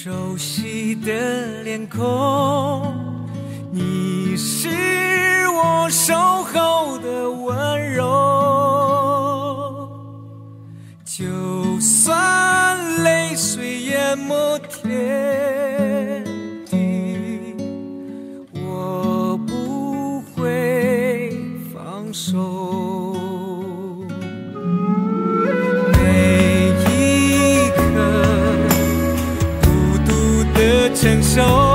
熟悉的脸孔你是我守候的温柔。就算泪水淹没天 intentions